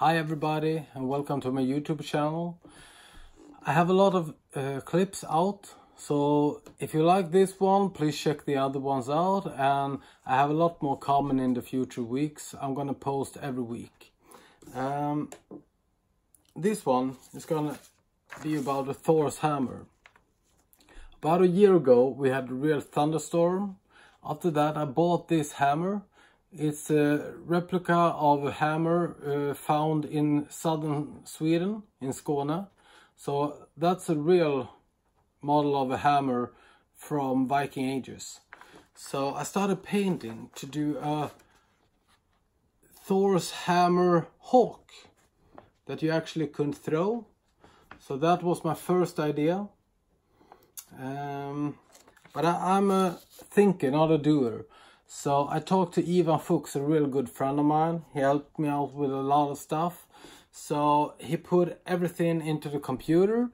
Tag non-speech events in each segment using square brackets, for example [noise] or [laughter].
Hi everybody and welcome to my YouTube channel. I have a lot of uh, clips out so if you like this one please check the other ones out and I have a lot more coming in the future weeks. I'm gonna post every week. Um, this one is gonna be about a Thor's hammer. About a year ago we had a real thunderstorm. After that I bought this hammer. It's a replica of a hammer uh, found in southern Sweden, in Skåne. So that's a real model of a hammer from Viking ages. So I started painting to do a Thor's hammer hawk that you actually couldn't throw. So that was my first idea. Um, but I, am a thinker, not a doer. So I talked to Ivan Fuchs, a real good friend of mine. He helped me out with a lot of stuff. So he put everything into the computer.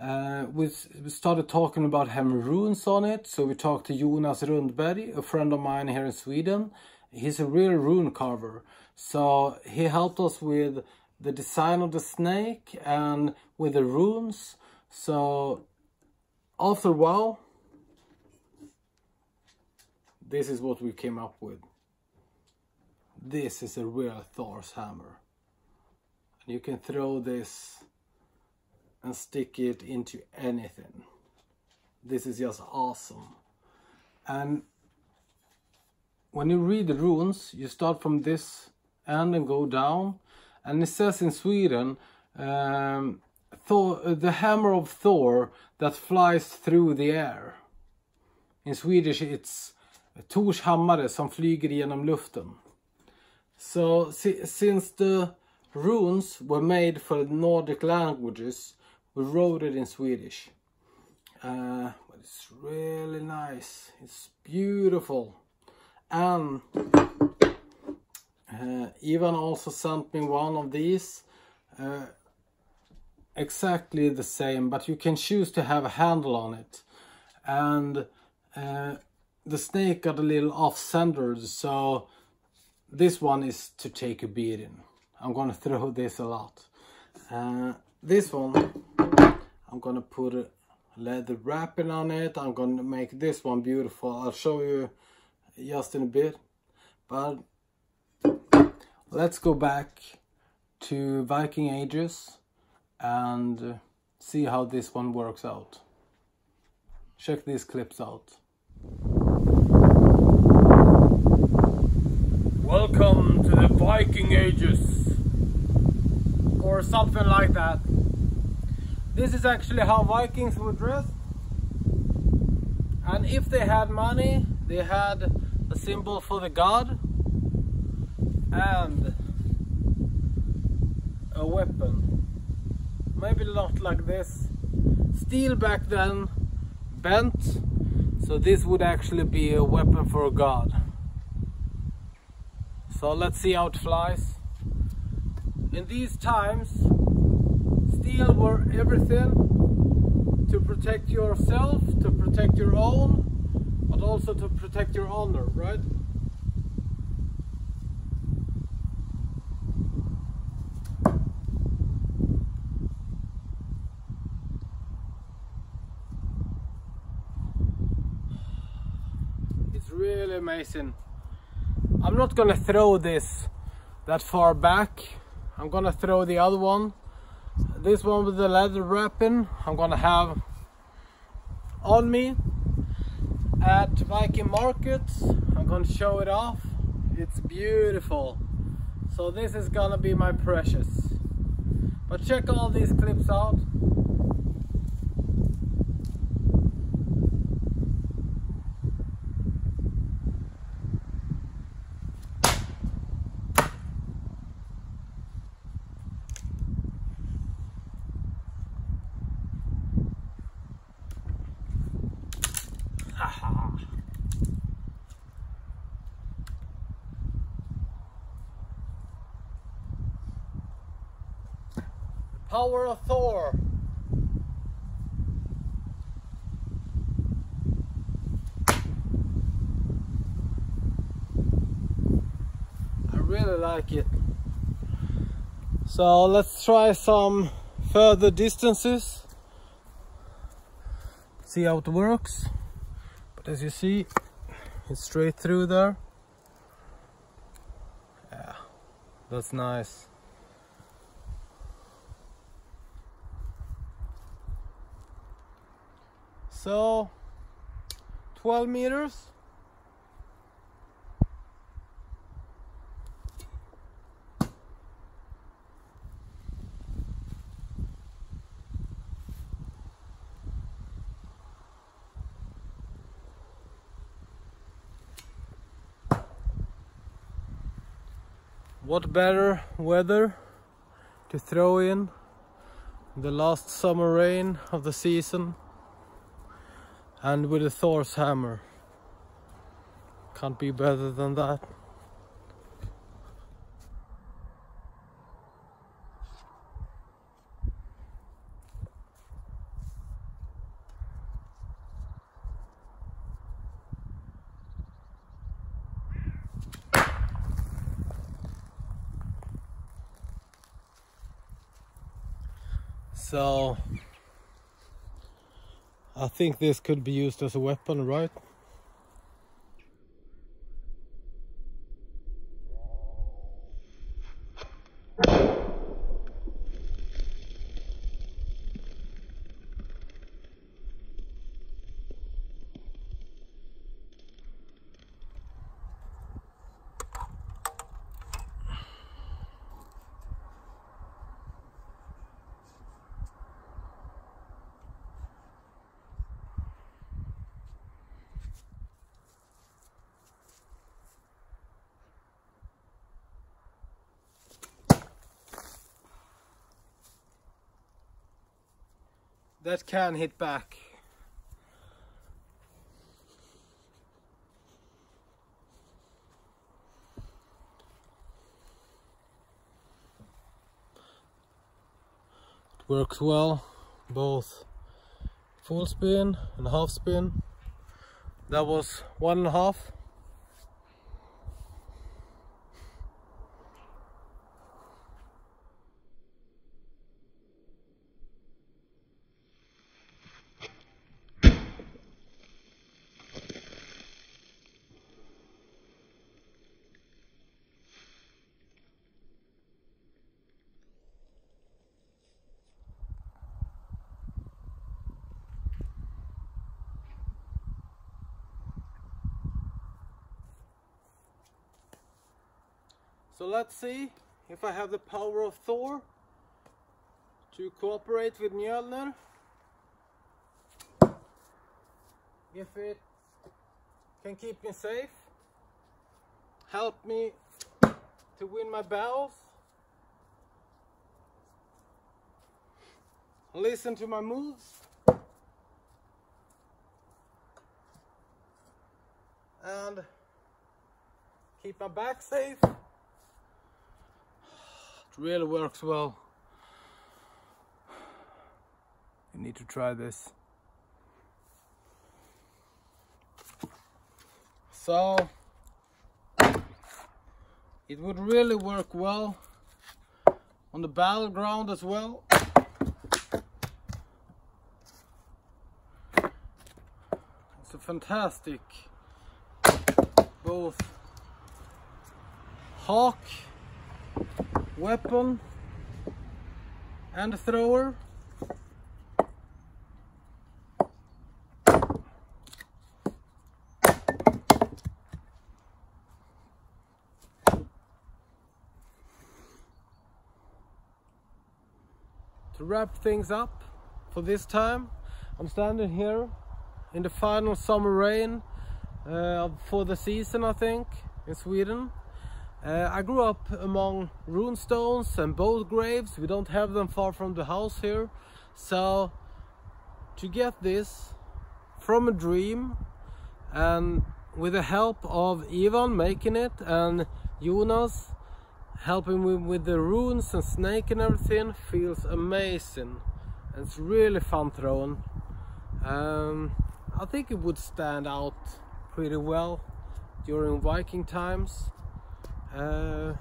Uh, we, started talking about having runes on it. So we talked to Jonas Rundberg, a friend of mine here in Sweden. He's a real rune carver. So he helped us with the design of the snake and with the runes. So after a while, this is what we came up with. This is a real Thor's hammer. And you can throw this and stick it into anything. This is just awesome. And when you read the runes, you start from this end and go down. And it says in Sweden, um, Thor, the hammer of Thor that flies through the air. In Swedish it's Tors hammare som flyger genom luften. So since the runes were made for Nordic languages, we wrote it in Swedish. Uh, but it's really nice. It's beautiful. And uh, Ivan also sent me one of these. Uh, exactly the same, but you can choose to have a handle on it. And uh, the snake got a little off-centered, so this one is to take a beating. I'm gonna [laughs] throw this a lot. Uh, this one, I'm gonna put a leather wrapping on it. I'm gonna make this one beautiful. I'll show you just in a bit. But let's go back to Viking ages and see how this one works out. Check these clips out. Welcome to the Viking Ages. Or something like that. This is actually how Vikings were dressed. And if they had money, they had a symbol for the god and a weapon. Maybe not like this. Steel back then bent, so this would actually be a weapon for a god. So let's see how it flies. In these times, steel were everything to protect yourself, to protect your own, but also to protect your honor, right? It's really amazing I'm not gonna throw this that far back. I'm gonna throw the other one. This one with the leather wrapping, I'm gonna have on me at Viking Markets. I'm gonna show it off. It's beautiful. So this is gonna be my precious. But check all these clips out. Power of Thor. I really like it. So let's try some further distances. See how it works. But as you see, it's straight through there. Yeah, that's nice. So 12 meters. What better weather to throw in the last summer rain of the season and with a Thor's hammer. Can't be better than that. So I think this could be used as a weapon, right? That can hit back. It works well, both full spin and half spin. That was one and a half. So let's see if I have the power of Thor to cooperate with Mjolnir. If it can keep me safe, help me to win my battles, listen to my moves, and keep my back safe really works well. You need to try this. So it would really work well on the battleground as well. It's a fantastic both hawk weapon and thrower. To wrap things up for this time I'm standing here in the final summer rain uh, for the season I think in Sweden uh, I grew up among rune stones and boat graves. We don't have them far from the house here. So to get this from a dream and with the help of Ivan making it and Jonas helping me with the runes and snake and everything feels amazing. And It's really fun throwing. Um, I think it would stand out pretty well during Viking times uh,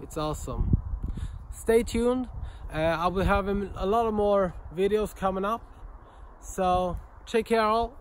it's awesome stay tuned. Uh, I will have a lot of more videos coming up. So take care all